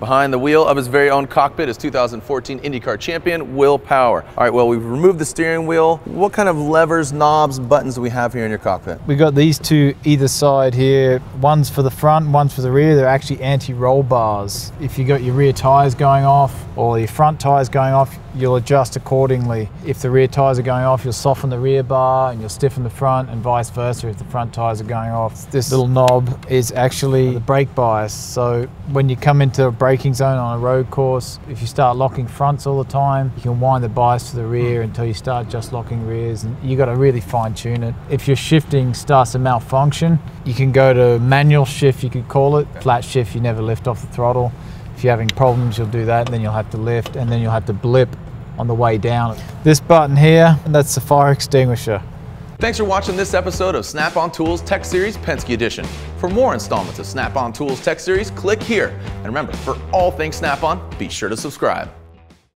Behind the wheel of his very own cockpit is 2014 IndyCar champion Will Power. All right, well, we've removed the steering wheel. What kind of levers, knobs, buttons do we have here in your cockpit? We've got these two either side here. One's for the front, one's for the rear. They're actually anti-roll bars. If you've got your rear tires going off or your front tires going off, you'll adjust accordingly. If the rear tires are going off, you'll soften the rear bar and you'll stiffen the front and vice versa if the front tires are going off. This little knob is actually the brake bias. So when you come into a braking zone on a road course, if you start locking fronts all the time, you can wind the bias to the rear hmm. until you start just locking rears and you got to really fine tune it. If your shifting starts to malfunction, you can go to manual shift, you could call it. Flat shift, you never lift off the throttle. If you're having problems, you'll do that, and then you'll have to lift, and then you'll have to blip on the way down. This button here, that's the fire extinguisher. Thanks for watching this episode of Snap-on Tools Tech Series Penske Edition. For more installments of Snap-on Tools Tech Series, click here. And remember, for all things Snap-on, be sure to subscribe.